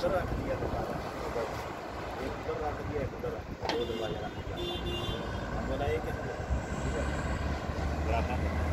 उधर रख दिया दरवाज़ा उधर एक उधर रख दिया एक उधर रख दिया दो दरवाजे रख दिया हम बोला एक ठीक है।